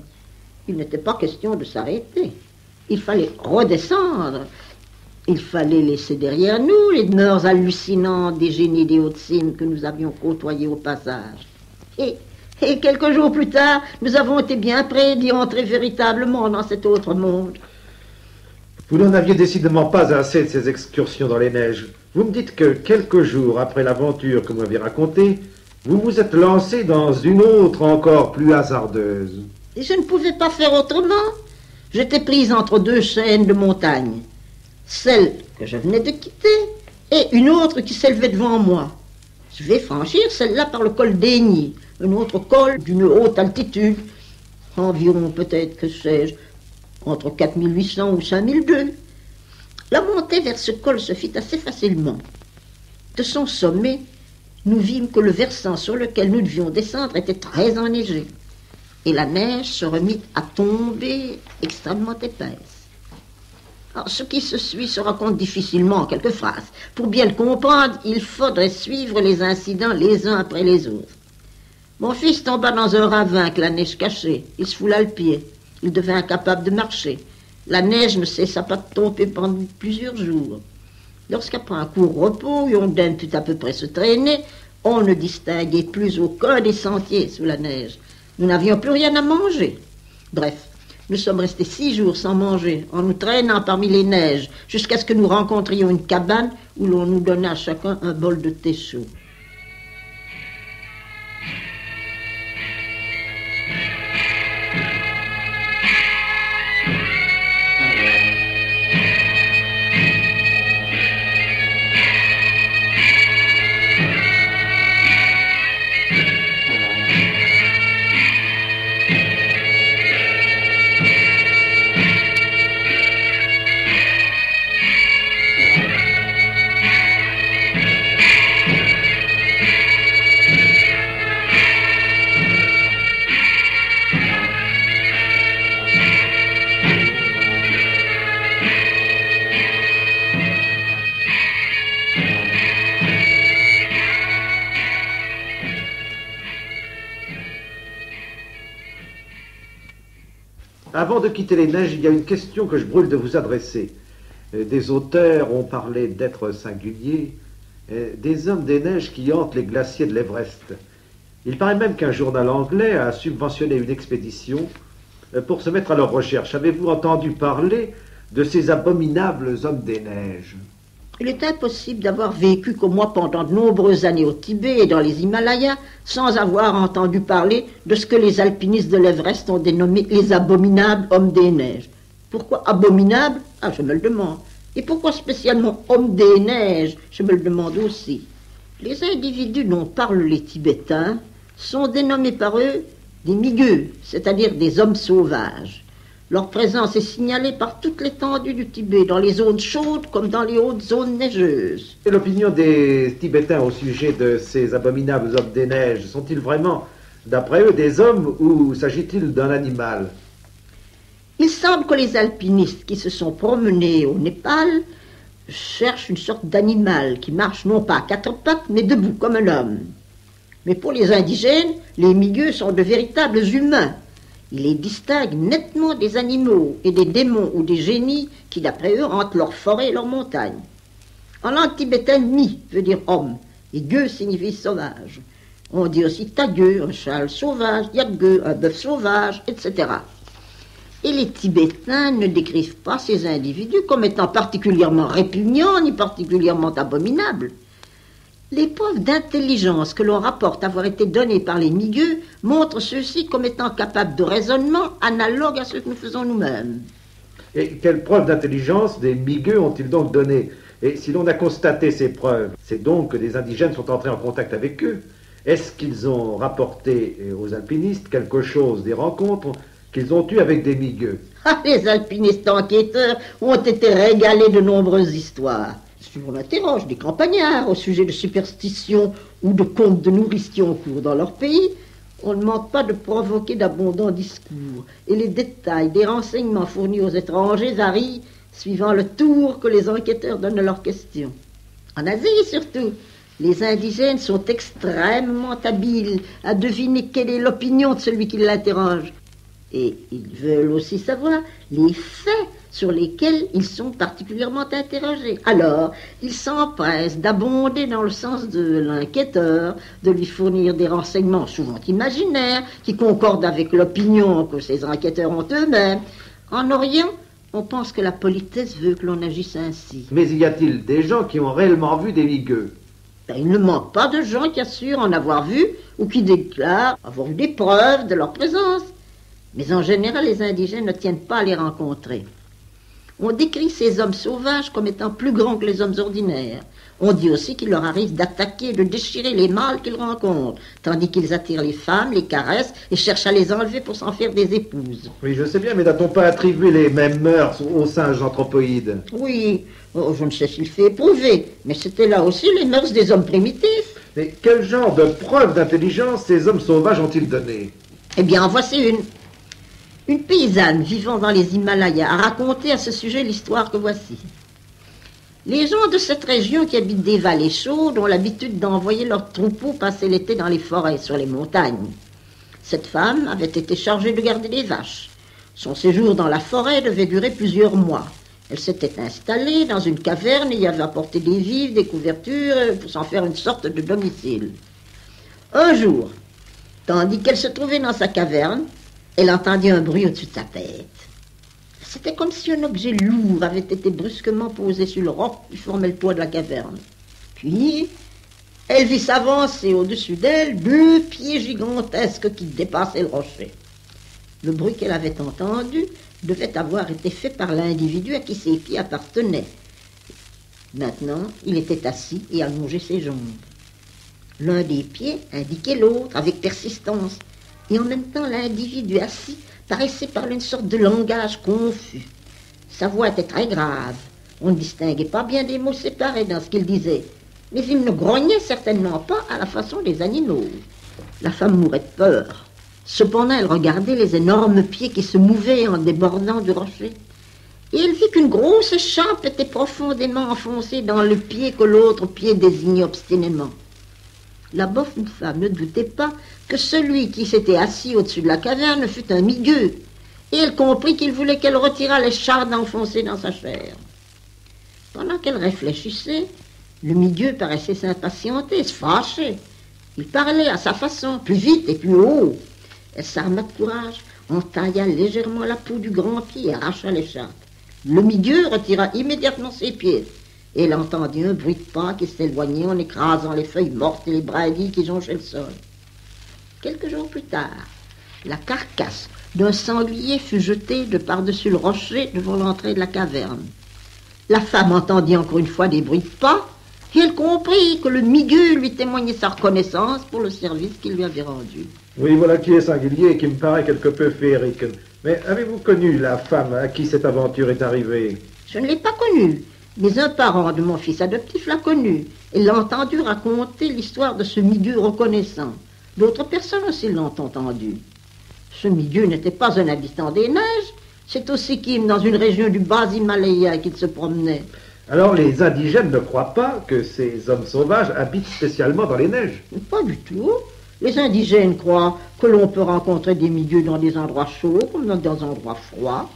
Il n'était pas question de s'arrêter. Il fallait redescendre. Il fallait laisser derrière nous les mœurs hallucinantes des génies des hautes cimes que nous avions côtoyés au passage. Et quelques jours plus tard, nous avons été bien près d'y entrer véritablement dans cet autre monde. Vous n'en aviez décidément pas assez de ces excursions dans les neiges. Vous me dites que quelques jours après l'aventure que vous m'avez racontée, vous vous êtes lancé dans une autre encore plus hasardeuse. Et je ne pouvais pas faire autrement. J'étais prise entre deux chaînes de montagnes. Celle que je venais de quitter et une autre qui s'élevait devant moi. Je vais franchir celle-là par le col d'Aigny, un autre col d'une haute altitude, environ peut-être, que sais-je, entre 4800 ou 5002. La montée vers ce col se fit assez facilement. De son sommet, nous vîmes que le versant sur lequel nous devions descendre était très enneigé, et la neige se remit à tomber extrêmement épaisse. Ce qui se suit se raconte difficilement en quelques phrases. Pour bien le comprendre, il faudrait suivre les incidents les uns après les autres. Mon fils tomba dans un ravin que la neige cachait. Il se foula le pied. Il devint incapable de marcher. La neige ne cessa pas de tomber pendant plusieurs jours. Lorsqu'après un court repos, Yonden put à peu près se traîner, on ne distinguait plus aucun des sentiers sous la neige. Nous n'avions plus rien à manger. Bref, nous sommes restés six jours sans manger, en nous traînant parmi les neiges, jusqu'à ce que nous rencontrions une cabane où l'on nous donna chacun un bol de thé chaud. Avant de quitter les neiges, il y a une question que je brûle de vous adresser. Euh, Des auteurs ont parlé d'êtres singuliers, euh, des hommes des neiges qui hantent les glaciers de l'Everest. Il paraît même qu'un journal anglais a subventionné une expédition euh, pour se mettre à leur recherche. Avez-vous entendu parler de ces abominables hommes des neiges? Il est impossible d'avoir vécu comme moi pendant de nombreuses années au Tibet et dans les Himalayas sans avoir entendu parler de ce que les alpinistes de l'Everest ont dénommé les abominables hommes des neiges. Pourquoi abominables? Ah, je me le demande. Et pourquoi spécialement hommes des neiges? Je me le demande aussi. Les individus dont parlent les Tibétains sont dénommés par eux des migueux, c'est-à-dire des hommes sauvages. Leur présence est signalée par toute l'étendue du Tibet, dans les zones chaudes comme dans les hautes zones neigeuses. Et l'opinion des Tibétains au sujet de ces abominables hommes des neiges Sont-ils vraiment, d'après eux, des hommes ou s'agit-il d'un animal? Il semble que les alpinistes qui se sont promenés au Népal cherchent une sorte d'animal qui marche non pas à quatre pattes, mais debout comme un homme. Mais pour les indigènes, les milieux sont de véritables humains. Ils les distinguent nettement des animaux et des démons ou des génies qui, d'après eux, hantent leurs forêts et leurs montagnes. En langue tibétaine, mi veut dire homme, Et gueux signifie sauvage. On dit aussi tagueux, un châle sauvage, yagueux, un bœuf sauvage, etc. Et les Tibétains ne décrivent pas ces individus comme étant particulièrement répugnants ni particulièrement abominables. Les preuves d'intelligence que l'on rapporte avoir été données par les milieux montrent ceux-ci comme étant capables de raisonnement analogue à ce que nous faisons nous-mêmes. Et quelles preuves d'intelligence des migueux ont-ils donc donné Et si l'on a constaté ces preuves, c'est donc que des indigènes sont entrés en contact avec eux. Est-ce qu'ils ont rapporté aux alpinistes quelque chose des rencontres qu'ils ont eues avec des migueux ah, Les alpinistes enquêteurs ont été régalés de nombreuses histoires. Si on des campagnards au sujet de superstitions ou de contes de nourriciers en cours dans leur pays, on ne manque pas de provoquer d'abondants discours, et les détails des renseignements fournis aux étrangers varient suivant le tour que les enquêteurs donnent à leurs questions. En Asie surtout, les indigènes sont extrêmement habiles à deviner quelle est l'opinion de celui qui l'interroge. Et ils veulent aussi savoir les faits sur lesquels ils sont particulièrement interrogés. Alors, ils s'empressent d'abonder dans le sens de l'enquêteur, de lui fournir des renseignements souvent imaginaires, qui concordent avec l'opinion que ces enquêteurs ont eux-mêmes. En Orient, on pense que la politesse veut que l'on agisse ainsi. Mais y a-t-il des gens qui ont réellement vu des ligueux? Ben, il ne manque pas de gens qui assurent en avoir vu ou qui déclarent avoir eu des preuves de leur présence. Mais en général, les indigènes ne tiennent pas à les rencontrer. On décrit ces hommes sauvages comme étant plus grands que les hommes ordinaires. On dit aussi qu'il leur arrive d'attaquer, de déchirer les mâles qu'ils rencontrent, tandis qu'ils attirent les femmes, les caressent et cherchent à les enlever pour s'en faire des épouses. Oui, je sais bien, mais n'a-t-on pas attribué les mêmes mœurs aux singes anthropoïdes Oui, oh, je ne sais s'il fait éprouver, mais c'était là aussi les mœurs des hommes primitifs. Mais quel genre de preuves d'intelligence ces hommes sauvages ont-ils donné? Eh bien, en voici une. Une paysanne vivant dans les Himalayas a raconté à ce sujet l'histoire que voici. Les gens de cette région qui habitent des vallées chaudes ont l'habitude d'envoyer leurs troupeaux passer l'été dans les forêts, sur les montagnes. Cette femme avait été chargée de garder les vaches. Son séjour dans la forêt devait durer plusieurs mois. Elle s'était installée dans une caverne et y avait apporté des vivres, des couvertures, pour s'en faire une sorte de domicile. Un jour, tandis qu'elle se trouvait dans sa caverne, elle entendit un bruit au-dessus de sa tête. C'était comme si un objet lourd avait été brusquement posé sur le roc qui formait le toit de la caverne. Puis, elle vit s'avancer au-dessus d'elle deux pieds gigantesques qui dépassaient le rocher. Le bruit qu'elle avait entendu devait avoir été fait par l'individu à qui ses pieds appartenaient. Maintenant, il était assis et allongeait ses jambes. L'un des pieds indiquait l'autre avec persistance, et en même temps l'individu assis paraissait parler une sorte de langage confus. Sa voix était très grave. On ne distinguait pas bien des mots séparés dans ce qu'il disait. Mais il ne grognait certainement pas à la façon des animaux. La femme mourait de peur. Cependant, elle regardait les énormes pieds qui se mouvaient en débordant du rocher. Et elle vit qu'une grosse chape était profondément enfoncée dans le pied que l'autre pied désignait obstinément. La bonne femme ne doutait pas que celui qui s'était assis au-dessus de la caverne fût un migueux, et elle comprit qu'il voulait qu'elle retirât les chardes enfoncées dans sa chair. Pendant qu'elle réfléchissait, le migueux paraissait s'impatienter, se fâcher. Il parlait à sa façon, plus vite et plus haut. Elle s'arma de courage, entailla légèrement la peau du grand pied et arracha l'écharpe. Le migueux retira immédiatement ses pieds. Elle entendit un bruit de pas qui s'éloignait en écrasant les feuilles mortes et les brindilles qui jonchaient le sol. Quelques jours plus tard, la carcasse d'un sanglier fut jetée de par-dessus le rocher devant l'entrée de la caverne. La femme entendit encore une fois des bruits de pas, et elle comprit que le migueux lui témoignait sa reconnaissance pour le service qu'il lui avait rendu. Oui, voilà qui est singulier et qui me paraît quelque peu féerique. Mais avez-vous connu la femme à qui cette aventure est arrivée? Je ne l'ai pas connue, mais un parent de mon fils adoptif l'a connu et l'a entendu raconter l'histoire de ce milieu reconnaissant. D'autres personnes aussi l'ont entendu. Ce milieu n'était pas un habitant des neiges, c'est au Sikkim, dans une région du bas Himalaya, qu'il se promenait. Alors les indigènes ne croient pas que ces hommes sauvages habitent spécialement dans les neiges Pas du tout. Les indigènes croient que l'on peut rencontrer des milieux dans des endroits chauds comme dans des endroits froids.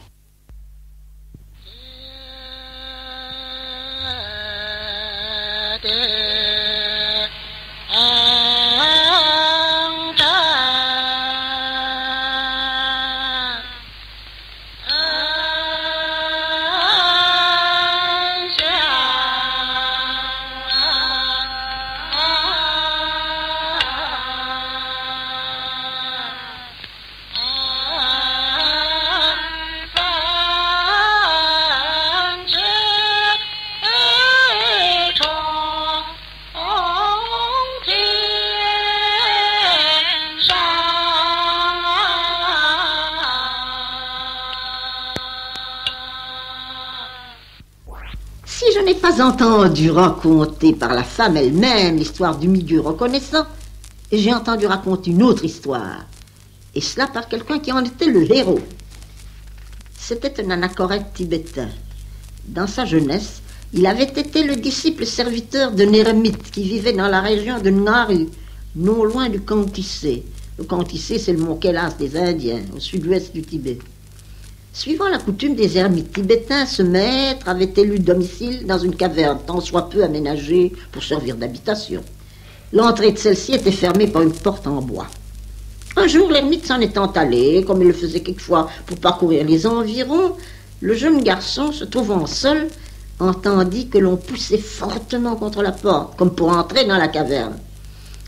Entendu raconter par la femme elle-même l'histoire du milieu reconnaissant, et j'ai entendu raconter une autre histoire, et cela par quelqu'un qui en était le héros. C'était un anachorète tibétain. Dans sa jeunesse, il avait été le disciple serviteur d'un ermite qui vivait dans la région de Ngaru, non loin du Kantissé. Le Kantissé, c'est le mont Kailas des Indiens, au sud-ouest du Tibet. Suivant la coutume des ermites tibétains, ce maître avait élu domicile dans une caverne, tant soit peu aménagée pour servir d'habitation. L'entrée de celle-ci était fermée par une porte en bois. Un jour, l'ermite s'en étant allé, comme il le faisait quelquefois pour parcourir les environs, le jeune garçon, se trouvant seul, entendit que l'on poussait fortement contre la porte, comme pour entrer dans la caverne.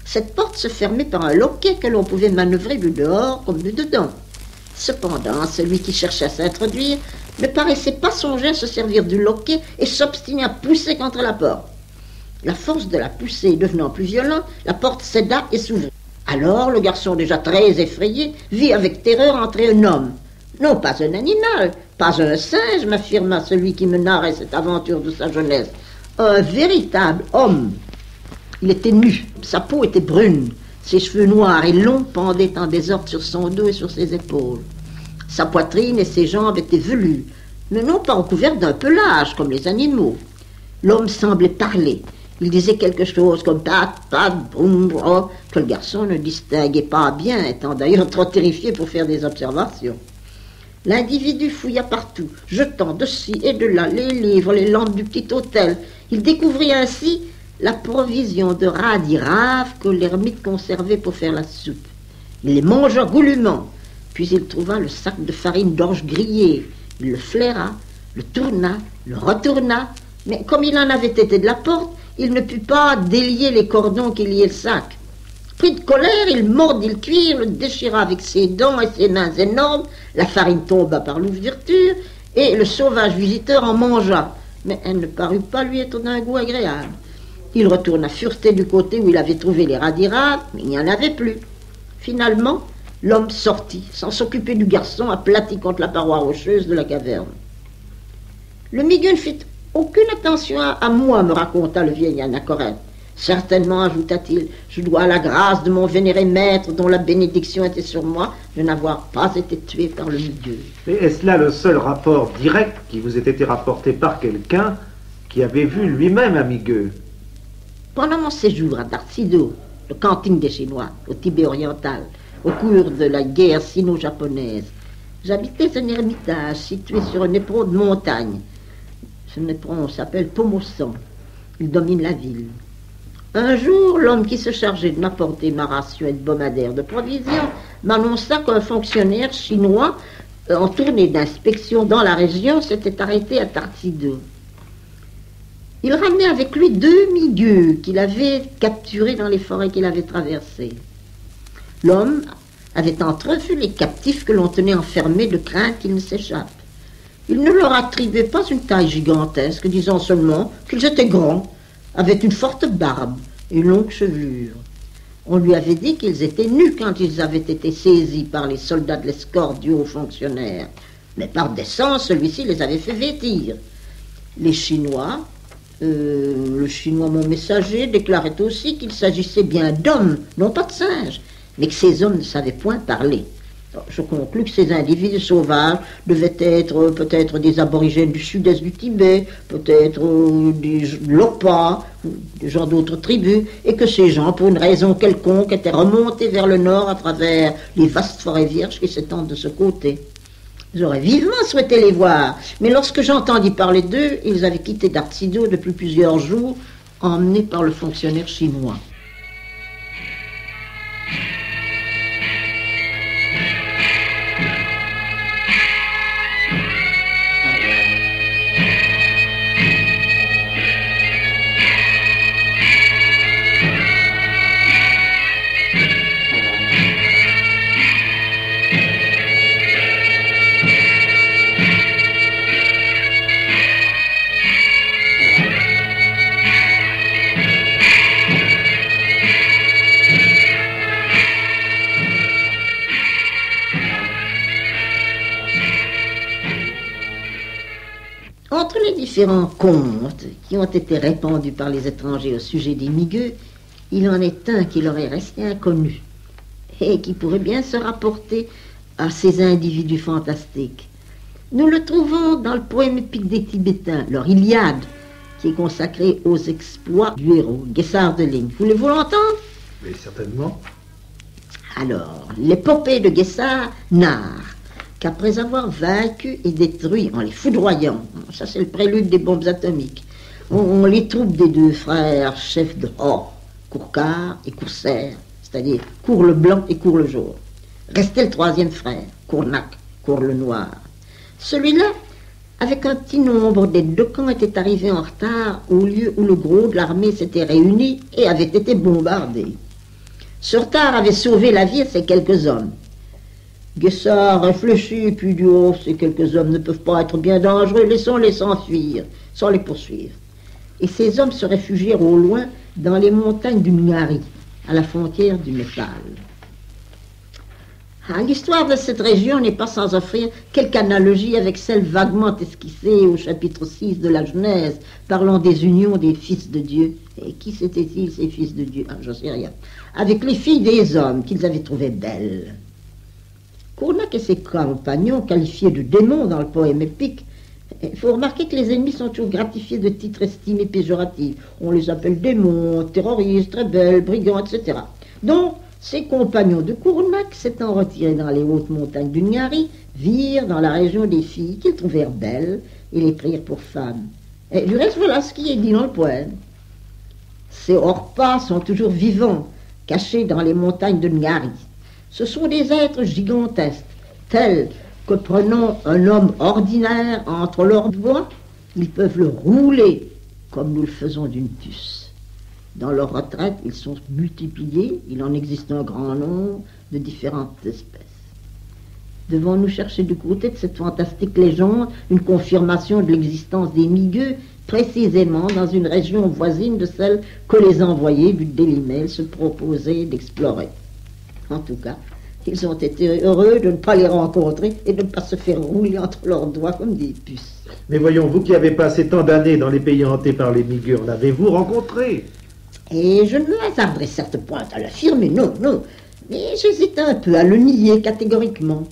Cette porte se fermait par un loquet que l'on pouvait manœuvrer du dehors comme du dedans. Cependant, celui qui cherchait à s'introduire ne paraissait pas songer à se servir du loquet et s'obstinait à pousser contre la porte. La force de la poussée devenant plus violente, la porte céda et s'ouvrit. Alors le garçon, déjà très effrayé, vit avec terreur entrer un homme. Non pas un animal, pas un singe, m'affirma celui qui me narrait cette aventure de sa jeunesse. Un véritable homme. Il était nu, sa peau était brune, ses cheveux noirs et longs pendaient en désordre sur son dos et sur ses épaules. Sa poitrine et ses jambes étaient velues, mais non pas recouvertes d'un pelage comme les animaux. L'homme semblait parler. Il disait quelque chose comme pat, pat, boum, bro, que le garçon ne distinguait pas bien, étant d'ailleurs trop terrifié pour faire des observations. L'individu fouilla partout, jetant de ci et de là les livres, les lampes du petit hôtel. Il découvrit ainsi la provision de radiraves que l'ermite conservait pour faire la soupe. Il les mangea goulûment, puis il trouva le sac de farine d'orge grillée. Il le flaira, le tourna, le retourna, mais comme il en avait été de la porte, il ne put pas délier les cordons qui liaient le sac. Pris de colère, il mordit le cuir, le déchira avec ses dents et ses mains énormes, la farine tomba par l'ouverture, et le sauvage visiteur en mangea, mais elle ne parut pas lui être d'un goût agréable. Il retourna fureter du côté où il avait trouvé les radiraves, mais il n'y en avait plus. Finalement, l'homme sortit, sans s'occuper du garçon, aplati contre la paroi rocheuse de la caverne. Le Miguel fit aucune attention à, moi, me raconta le vieil anachorète. Certainement, ajouta-t-il, je dois à la grâce de mon vénéré maître, dont la bénédiction était sur moi, de n'avoir pas été tué par le milieu. Mais est-ce là le seul rapport direct qui vous ait été rapporté par quelqu'un qui avait vu lui-même Amigueux pendant mon séjour à Darcido, le camping des Chinois, au Tibet oriental, au cours de la guerre sino-japonaise, j'habitais un ermitage situé sur un éperon de montagne. Ce éperon s'appelle Pomosan. Il domine la ville. Un jour, l'homme qui se chargeait de m'apporter ma ration hebdomadaire de provisions m'annonça qu'un fonctionnaire chinois en tournée d'inspection dans la région s'était arrêté à Tartido. Il ramenait avec lui deux milieux qu'il avait capturés dans les forêts qu'il avait traversées. L'homme avait entrevu les captifs que l'on tenait enfermés de crainte qu'ils ne s'échappent. Il ne leur attribuait pas une taille gigantesque, disant seulement qu'ils étaient grands, avaient une forte barbe et une longue chevelure. On lui avait dit qu'ils étaient nus quand ils avaient été saisis par les soldats de l'escorte du haut fonctionnaire. Mais par décence, celui-ci les avait fait vêtir. Les Chinois, euh, le chinois, mon messager, déclarait aussi qu'il s'agissait bien d'hommes, non pas de singes, mais que ces hommes ne savaient point parler. Je conclus que ces individus sauvages devaient être peut-être des aborigènes du sud-est du Tibet, peut-être euh, des Lopas, des gens d'autres tribus, et que ces gens, pour une raison quelconque, étaient remontés vers le nord à travers les vastes forêts vierges qui s'étendent de ce côté. J'aurais vivement souhaité les voir, mais lorsque j'entendis parler d'eux, ils avaient quitté Dartsido depuis plusieurs jours, emmenés par le fonctionnaire chinois. Différents contes qui ont été répandus par les étrangers au sujet des migueux, il en est un qui leur est resté inconnu et qui pourrait bien se rapporter à ces individus fantastiques. Nous le trouvons dans le poème épique des Tibétains, leur Iliade, qui est consacré aux exploits du héros, Guessard de Ligne. Voulez-vous l'entendre Oui, certainement. Alors, l'épopée de Guessard narre qu'après avoir vaincu et détruit en les foudroyant, ça c'est le prélude des bombes atomiques, les troupe des deux frères chefs de Hor, Courcard et Courserre, c'est-à-dire Cour le Blanc et Cour le Jour. Restait le troisième frère, Cournac, Cour le Noir. Celui-là, avec un petit nombre des deux camps, était arrivé en retard au lieu où le gros de l'armée s'était réuni et avait été bombardé. Ce retard avait sauvé la vie de ces quelques hommes. Guessard réfléchit, puis dit Oh, ces quelques hommes ne peuvent pas être bien dangereux, laissons-les s'enfuir, sans les poursuivre. Et ces hommes se réfugièrent au loin dans les montagnes du Ngari, à la frontière du Népal. Ah, l'histoire de cette région n'est pas sans offrir quelque analogie avec celle vaguement esquissée au chapitre 6 de la Genèse, parlant des unions des fils de Dieu. Et qui c'étaient-ils, ces fils de Dieu? Ah, sais rien. Avec les filles des hommes qu'ils avaient trouvées belles. Cournac et ses compagnons, qualifiés de démons dans le poème épique, il faut remarquer que les ennemis sont toujours gratifiés de titres estimés péjoratifs. On les appelle démons, terroristes, rebelles, brigands, etc. Donc, ses compagnons de Cournac, s'étant retirés dans les hautes montagnes du Niari, virent dans la région des filles qu'ils trouvèrent belles et les prirent pour femmes. Et du reste, voilà ce qui est dit dans le poème. Ces Orpas sont toujours vivants, cachés dans les montagnes de Niari. Ce sont des êtres gigantesques, tels que prenant un homme ordinaire entre leurs doigts, ils peuvent le rouler comme nous le faisons d'une puce. Dans leur retraite, ils sont multipliés, il en existe un grand nombre de différentes espèces. Devons-nous chercher du côté de cette fantastique légende une confirmation de l'existence des migueux, précisément dans une région voisine de celle que les envoyés du Daily se proposaient d'explorer? En tout cas, ils ont été heureux de ne pas les rencontrer et de ne pas se faire rouler entre leurs doigts comme des puces. Mais voyons, vous qui avez passé tant d'années dans les pays hantés par les migueux, en avez-vous rencontré? Et je ne me hasarderai certes point à l'affirmer, non, non. Mais j'hésite un peu à le nier catégoriquement.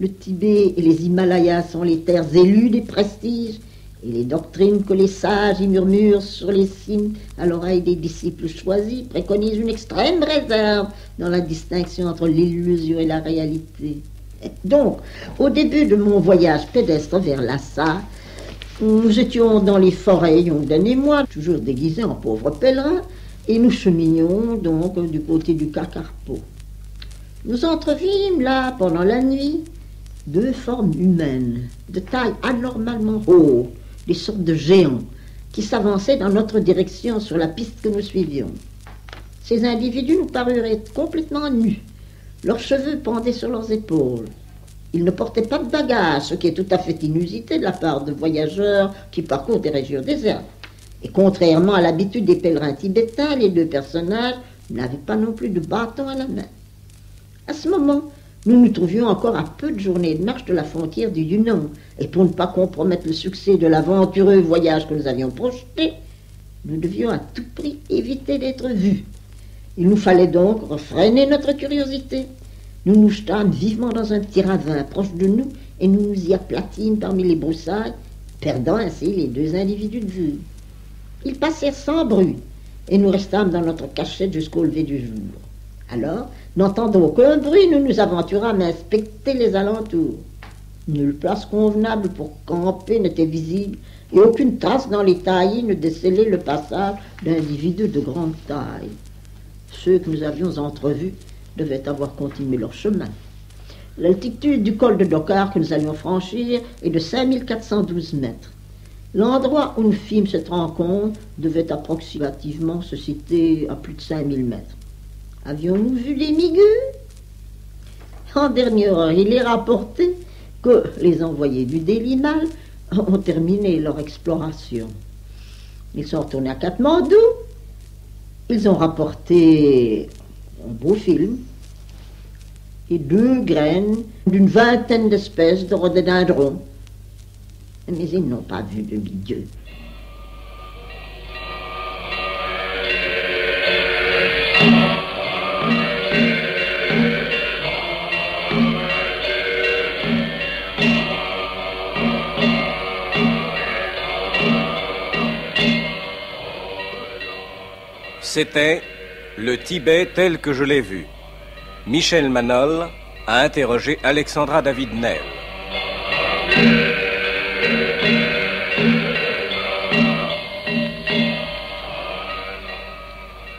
Le Tibet et les Himalayas sont les terres élues des prestiges et les doctrines que les sages y murmurent sur les cimes à l'oreille des disciples choisis préconisent une extrême réserve dans la distinction entre l'illusion et la réalité. Donc, au début de mon voyage pédestre vers Lhasa, nous étions dans les forêts, Yongden et moi, toujours déguisés en pauvres pèlerins, et nous cheminions donc du côté du Kakarpo. Nous entrevîmes là, pendant la nuit, deux formes humaines, de taille anormalement haute, des sortes de géants qui s'avançaient dans notre direction sur la piste que nous suivions. Ces individus nous parurent être complètement nus. Leurs cheveux pendaient sur leurs épaules. Ils ne portaient pas de bagages, ce qui est tout à fait inusité de la part de voyageurs qui parcourent des régions désertes. Et contrairement à l'habitude des pèlerins tibétains, les deux personnages n'avaient pas non plus de bâton à la main. À ce moment, nous nous trouvions encore à peu de journées de marche de la frontière du Yunnan, et pour ne pas compromettre le succès de l'aventureux voyage que nous avions projeté, nous devions à tout prix éviter d'être vus. Il nous fallait donc refréner notre curiosité. Nous nous jetâmes vivement dans un petit ravin proche de nous et nous nous y aplatîmes parmi les broussailles, perdant ainsi les deux individus de vue. Ils passèrent sans bruit et nous restâmes dans notre cachette jusqu'au lever du jour. Alors, n'entendant aucun bruit, nous nous aventurâmes à inspecter les alentours. Nulle place convenable pour camper n'était visible et aucune trace dans les taillis ne décelait le passage d'individus de grande taille. Ceux que nous avions entrevus devaient avoir continué leur chemin. L'altitude du col de Dokar que nous allions franchir est de 5412 mètres. L'endroit où nous fîmes cette rencontre devait approximativement se situer à plus de 5000 mètres. Avions-nous vu les migueux En dernière heure, il est rapporté que les envoyés du Délimal ont terminé leur exploration. Ils sont retournés à Katmandou. Ils ont rapporté un beau film et deux graines d'une vingtaine d'espèces de rhododendrons. mais ils n'ont pas vu de milieu. C'était le Tibet tel que je l'ai vu. Michel Manol a interrogé Alexandra David Nel.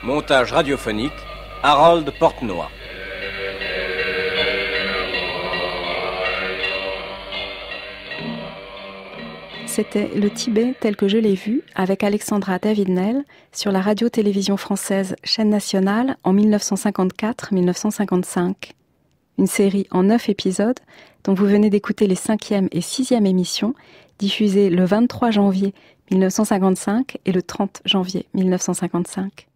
Montage radiophonique, Harold Portenoy. C'était Le Tibet tel que je l'ai vu avec Alexandra David-Nel sur la radio-télévision française chaîne nationale en 1954-1955. Une série en neuf épisodes dont vous venez d'écouter les cinquième et sixième émissions diffusées le 23 janvier 1955 et le 30 janvier 1955.